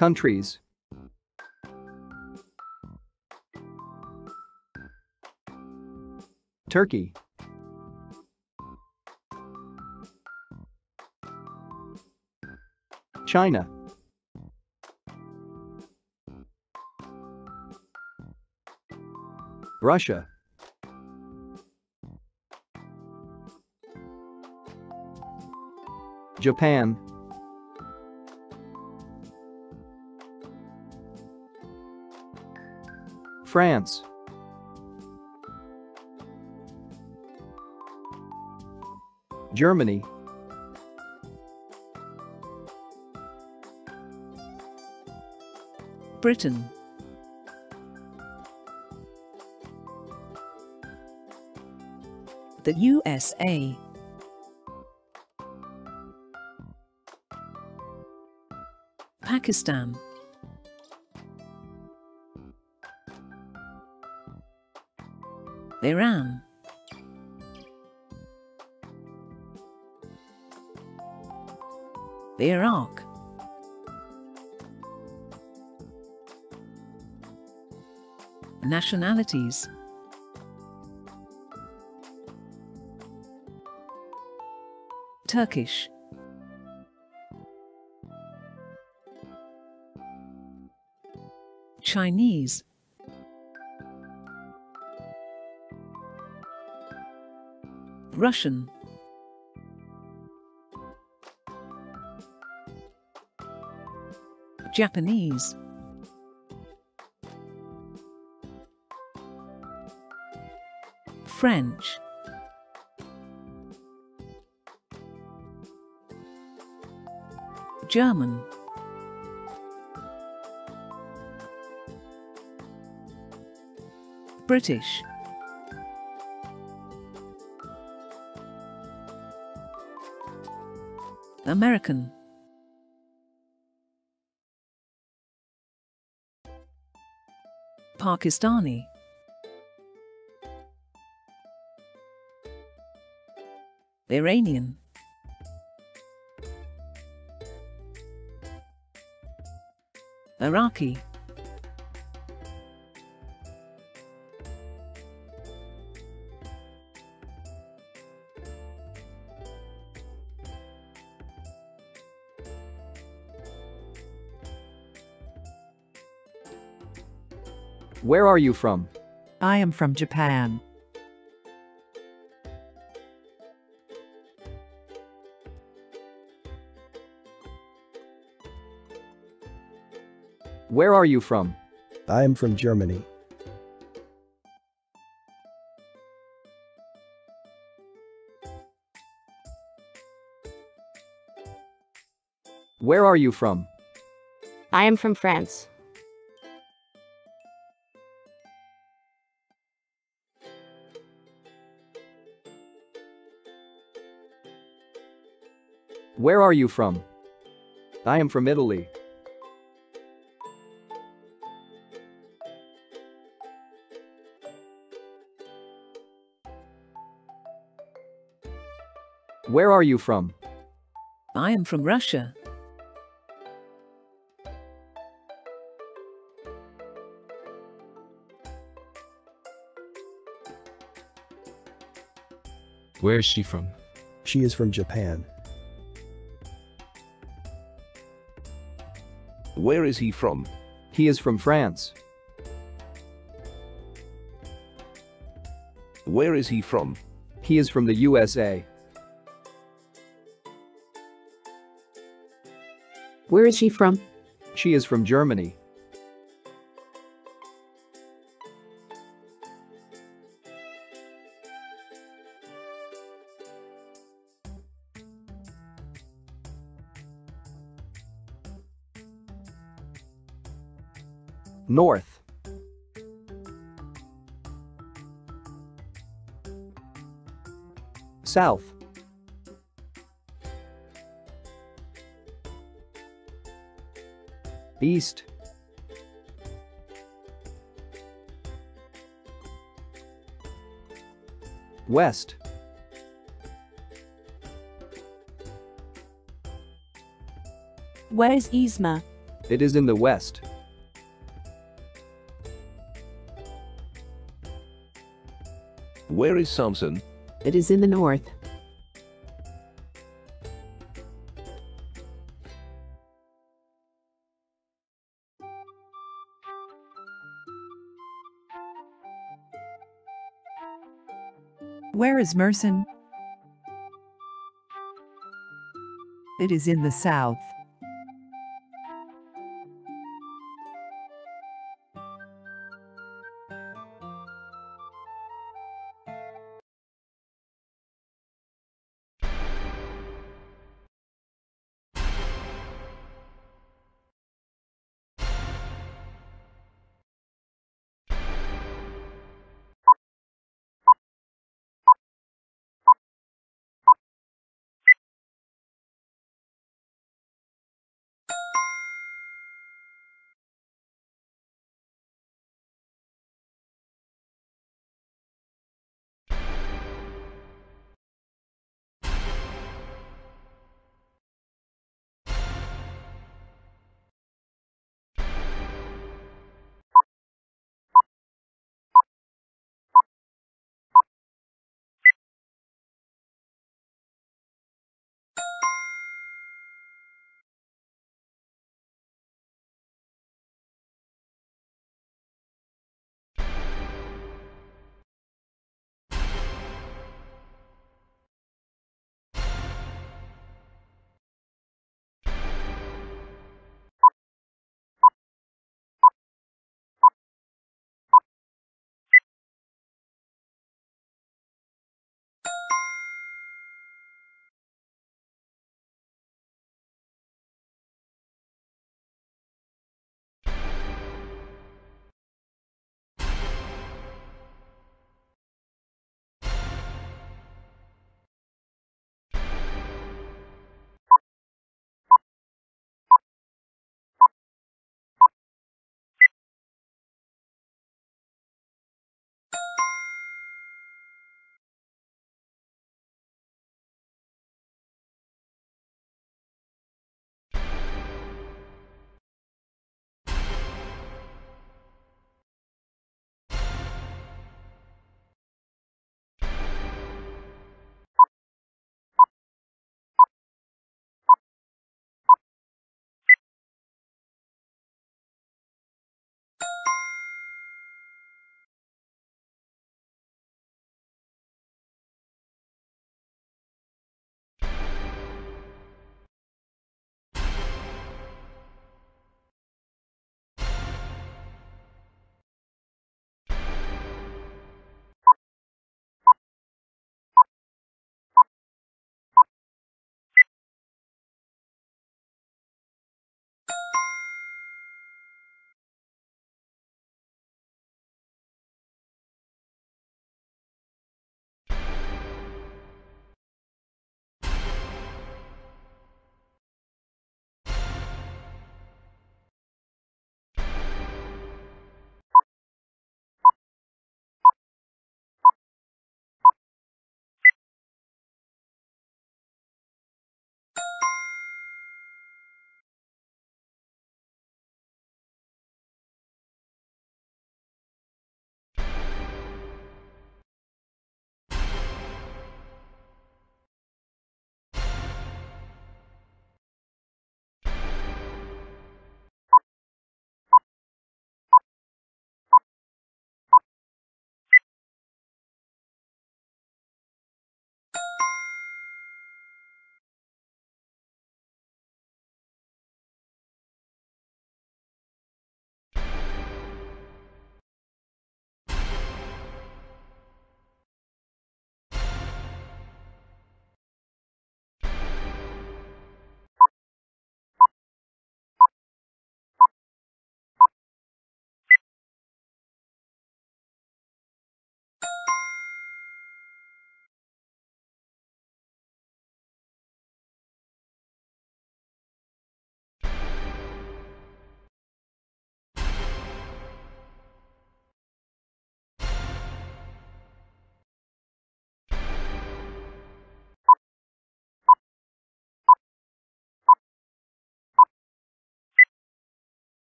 Countries. Turkey. China. Russia. Japan. France. Germany. Britain, the USA, Pakistan, Iran, Iraq, nationalities. Turkish, Chinese, Russian, Japanese, French, German, British, American, Pakistani, Iranian, Iraqi, Where are you from? I am from Japan. Where are you from? I am from Germany. Where are you from? I am from France. Where are you from? I am from Italy. Where are you from? I am from Russia. Where is she from? She is from Japan. Where is he from? He is from France. Where is he from? He is from the USA. Where is she from? She is from Germany. North. South. East. West. Where is Izmir? It is in the west. Where is Samsun? It is in the north. Where is Mersin? It is in the south.